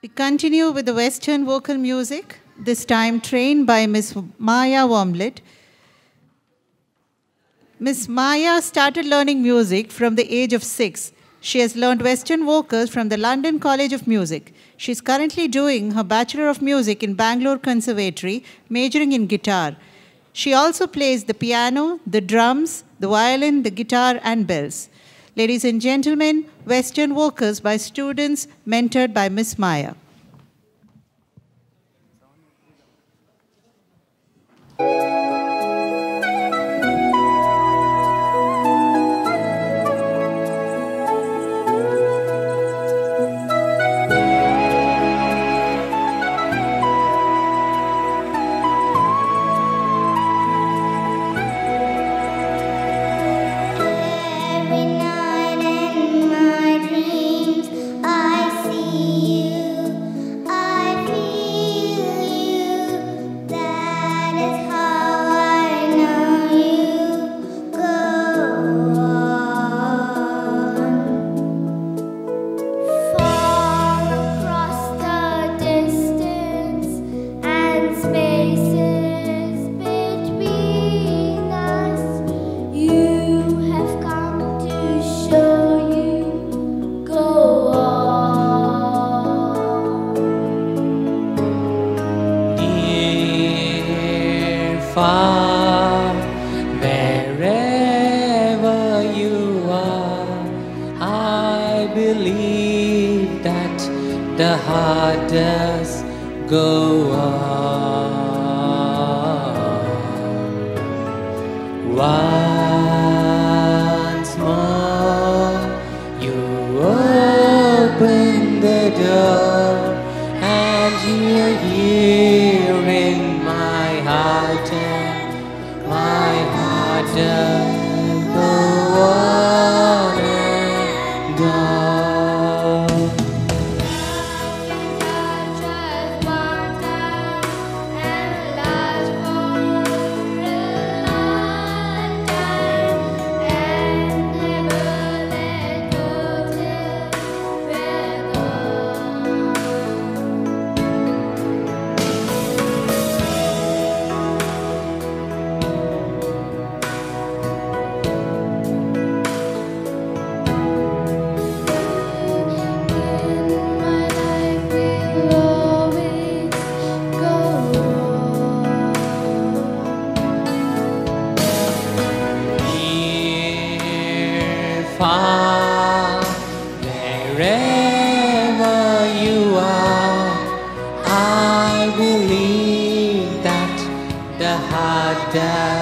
We continue with the Western vocal music, this time trained by Miss Maya Womlet. Miss Maya started learning music from the age of six. She has learned Western vocals from the London College of Music. She is currently doing her Bachelor of Music in Bangalore Conservatory, majoring in guitar. She also plays the piano, the drums, the violin, the guitar, and bells. Ladies and gentlemen, Western vocals by students mentored by Miss Maya. Far, wherever you are, I believe that the heart does go on. Once heart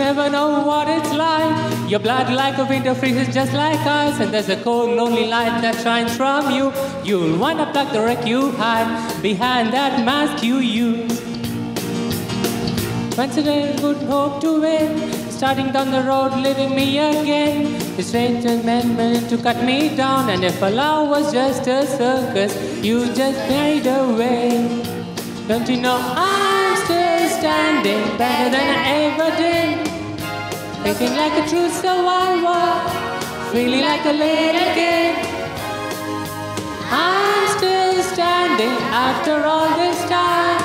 never know what it's like. Your blood like a winter freezes just like ice, and there's a cold, lonely light that shines from you. You'll wind up like the wreck you hide behind that mask you use. Once a day, good hope to win. Starting down the road, leaving me again. The strange meant to cut me down, and if love was just a circus, you just fade away. Don't you know I'm still standing better than I ever did? Thinking like a true survivor, feeling like a little kid. I'm still standing after all this time.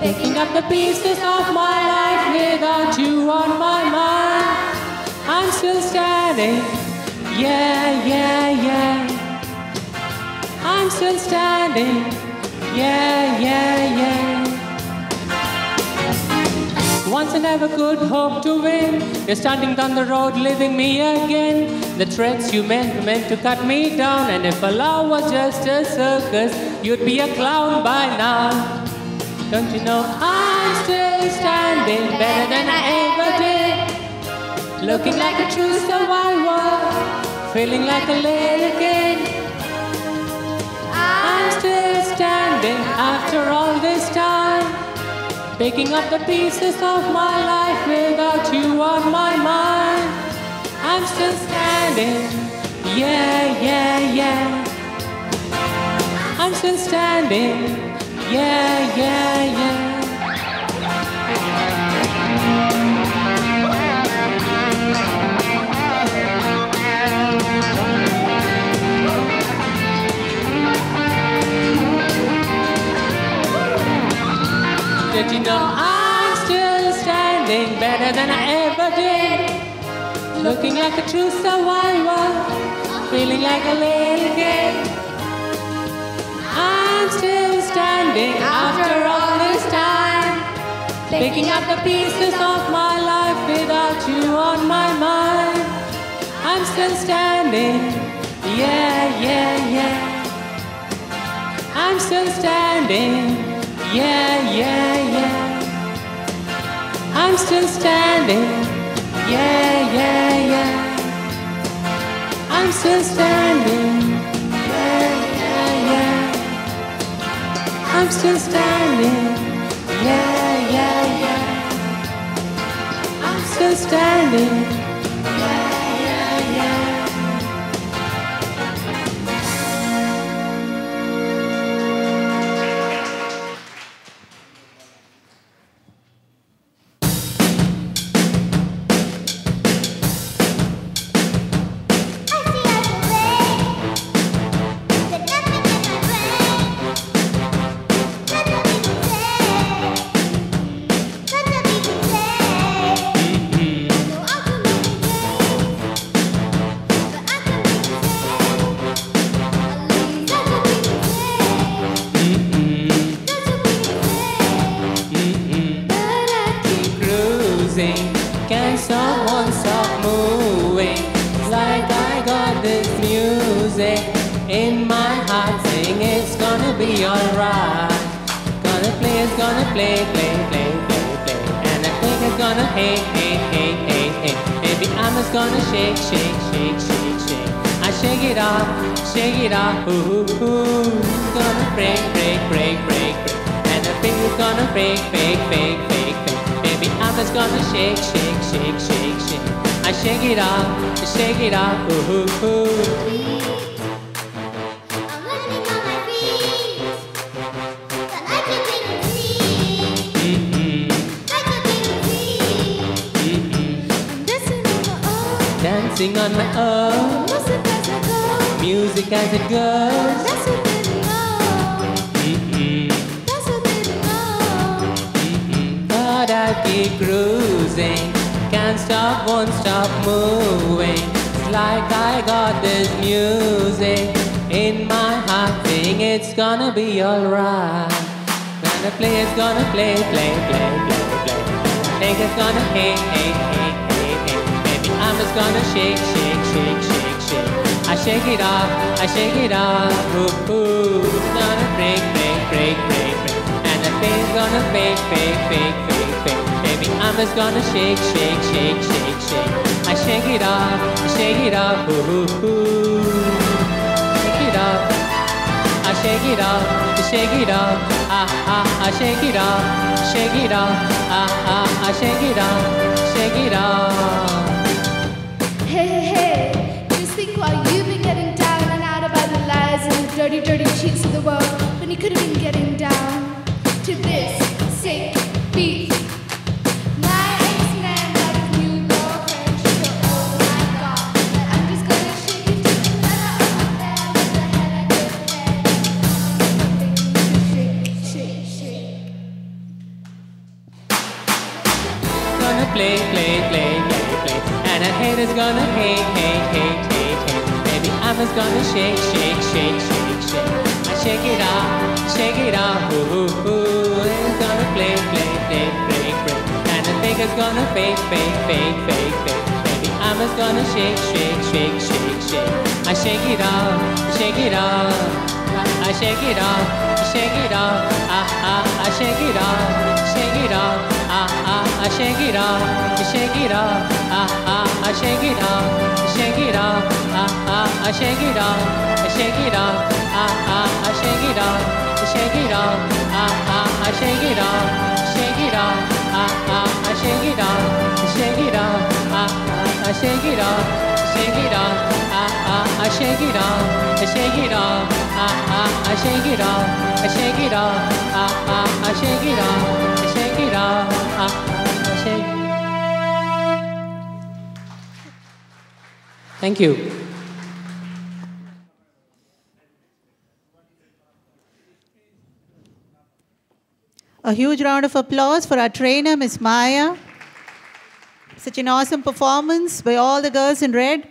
Picking up the pieces of my life without you on my mind. I'm still standing, yeah, yeah, yeah. I'm still standing, yeah, yeah, yeah. Once I never could hope to win. You're standing down the road, leaving me again. The threats you meant were meant to cut me down. And if our love was just a circus, you'd be a clown by now. Don't you know I'm still standing better than I ever did? Looking like a true survivor, feeling like a little kid. I'm still standing after all this time, picking up the pieces of my life without you on my mind. I'm still standing, yeah, yeah, yeah. I'm still standing, yeah, yeah, yeah. Did you know I'm still standing better than I ever did? Looking like a true survivor, feeling like a little kid. I'm still standing after all this time, picking up the pieces of my life without you on my mind. I'm still standing, yeah, yeah, yeah. I'm still standing. Yeah, yeah. I'm still standing. Yeah, yeah, yeah. I'm still standing. Yeah, yeah, yeah. I'm still standing. Yeah, yeah, yeah. I'm still standing. Gonna alright. Gonna play, it's gonna play, play, play, play, play. And I think it's gonna hey, hey, hey, hey, hey. Maybe I'm just gonna shake, shake, shake, shake, shake. I shake it off, shake it off, ooh, ooh, ooh. Gonna break, break, break, break, break. And think it's gonna break, break, break, break, break. Baby, I'm just gonna shake, shake, shake, shake, shake. I shake it off, shake it off, ooh, ooh, Dancing on my own, music as it goes. Mm-mm, mm-mm. But I keep cruising, can't stop, won't stop moving. It's like I got this music in my heart, saying it's gonna be alright. Gonna play, it's gonna play, play, play, play, play. Think it's gonna hey. Maybe I'm just gonna shake, shake, shake, shake, shake. I shake it off, I shake it off, ooh, ooh. It's gonna break, break, break, break, break. And the pain's gonna fake, fake, fake, fake, fake. Baby, I'm just gonna shake, shake, shake, shake, shake. I shake it off, I shake it off, ooh, ooh. Shake it off. I shake it off, I shake it off, ah ah, I shake it off, shake it off, ah ah, I shake it off, shake it off. Hey, hey, hey, just think while you've been getting down and out about the lies and the dirty, dirty cheats of the world, when you could have been getting down to this gonna fake, fake, fake, fake, fake. Baby, I'm just gonna shake, shake, shake, shake, shake. I shake it off, shake it off. I shake it off, shake it off. Ah ah, I shake it off, shake it off. Ah ah, I shake it off, shake it off. Ah ah, I shake it off, shake it off. Ah ah, I shake it off, shake it off. Ah ah, I shake it off, shake it off. Ah ah, I shake it off, shake it off. Ah ah, shake it off, shake it off. Ah ah, shake it off, shake it off. Ah ah, I shake it off, shake it off. Ah ah, I shake it off, shake it off. Ah ah, I shake it off, shake it off. Ah ah, shake. Thank you. A huge round of applause for our trainer, Miss Maya. Such an awesome performance by all the girls in red.